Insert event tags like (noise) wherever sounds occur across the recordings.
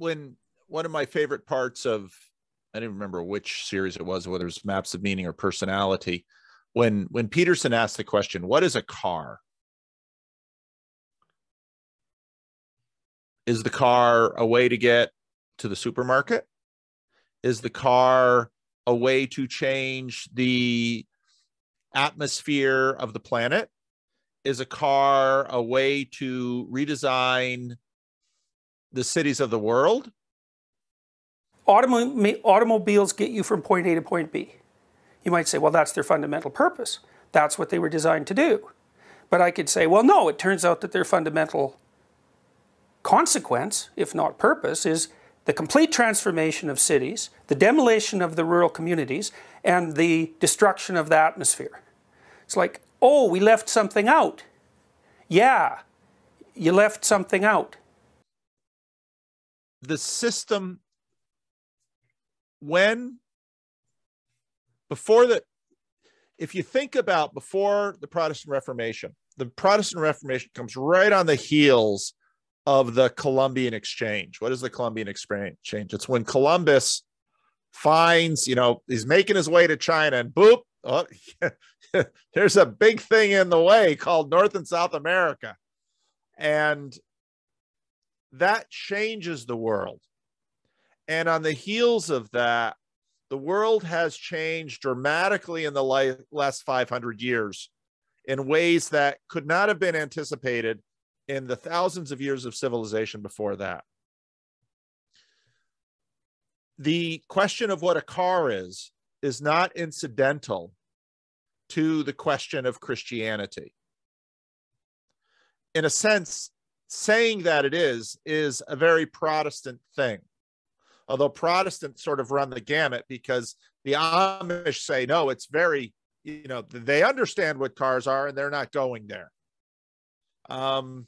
when one of my favorite parts of I don't remember which series it was, whether it's Maps of Meaning or Personality, when when Peterson asked the question, "What is a car?" Is the car a way to get to the supermarket? Is the car a way to change the atmosphere of the planet? Is a car a way to redesign the cities of the world? Automo- automobiles get you from point A to point B. You might say, well, that's their fundamental purpose. That's what they were designed to do. But I could say, well, no, it turns out that their fundamental consequence, if not purpose, is the complete transformation of cities, the demolition of the rural communities, and the destruction of the atmosphere. It's like, oh, we left something out. Yeah, you left something out. The system, when, before the, if you think about before the Protestant Reformation, the Protestant Reformation comes right on the heels of the Columbian Exchange. What is the Columbian Exchange? It's when Columbus finds, you know, he's making his way to China and boop, oh, (laughs) there's a big thing in the way called North and South America. And that changes the world. And on the heels of that, the world has changed dramatically in the last 500 years in ways that could not have been anticipated in the thousands of years of civilization before that. The question of what a car is is not incidental to the question of Christianity. In a sense, saying that it is is a very Protestant thing. Although Protestants sort of run the gamut because the Amish say, no, it's very, you know, they understand what cars are and they're not going there. Um,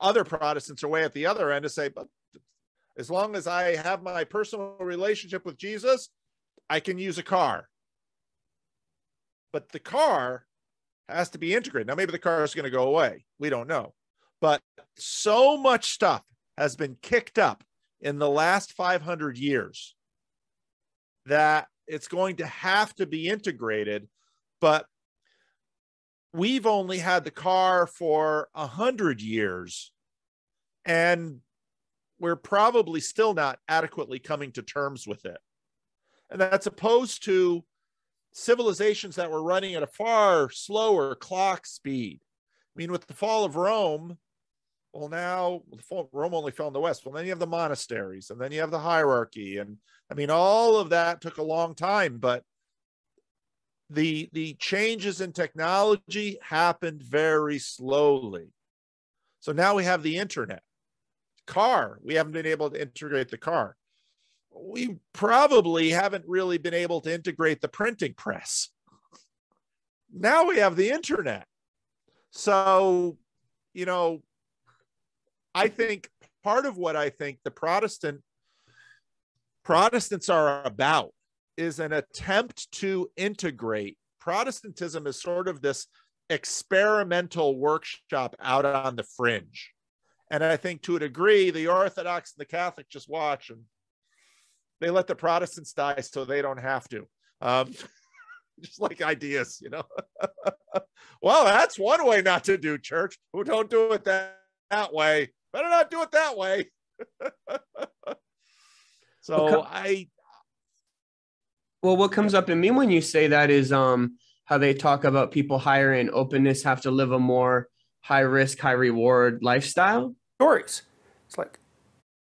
other Protestants are way at the other end to say, but as long as I have my personal relationship with Jesus, I can use a car. But the car has to be integrated. Now, maybe the car is going to go away. We don't know. But so much stuff has been kicked up in the last 500 years that it's going to have to be integrated. But we've only had the car for a hundred years and we're probably still not adequately coming to terms with it and that's opposed to civilizations that were running at a far slower clock speed i mean with the fall of rome well now rome only fell in the west. Well then you have the monasteries and then you have the hierarchy and i mean all of that took a long time but the the changes in technology happened very slowly. So now we have the internet car we haven't been able to integrate the car. We probably haven't really been able to integrate the printing press. Now we have the internet. So you know i think part of what i think the protestant protestants are about is an attempt to integrate Protestantism is sort of this experimental workshop out on the fringe. And I think to a degree, the Orthodox and the Catholic just watch and they let the Protestants die so they don't have to. Um, (laughs) just like ideas, you know. (laughs) well, that's one way not to do church. Who don't do it that, that way. Better not do it that way. (laughs) so I well, what comes up in me when you say that is um how they talk about people higher in openness have to live a more high risk, high reward lifestyle. Stories. It's like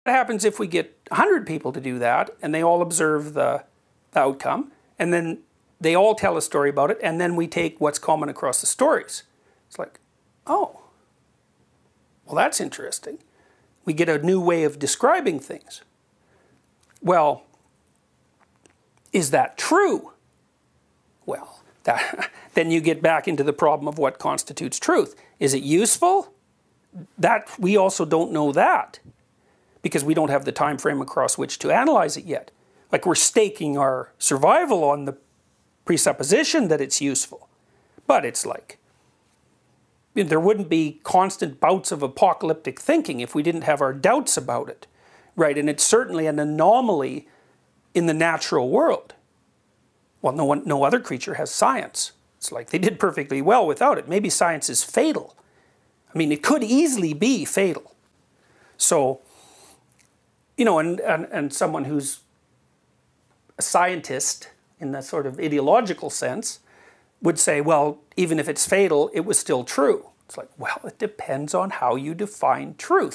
what happens if we get 100 people to do that and they all observe the, the outcome and then they all tell a story about it and then we take what's common across the stories. It's like, oh, well, that's interesting. We get a new way of describing things. Well, is that true? Well, that, (laughs) then you get back into the problem of what constitutes truth. Is it useful? That we also don't know that because we don't have the time frame across which to analyze it yet. Like we're staking our survival on the presupposition that it's useful. But it's like there wouldn't be constant bouts of apocalyptic thinking if we didn't have our doubts about it. Right, and it's certainly an anomaly in the natural world. Well, no one, no other creature has science. It's like they did perfectly well without it. Maybe science is fatal. I mean, it could easily be fatal. So, you know, and, and, and someone who's a scientist in the sort of ideological sense would say, well, even if it's fatal, it was still true. It's like, well, it depends on how you define truth.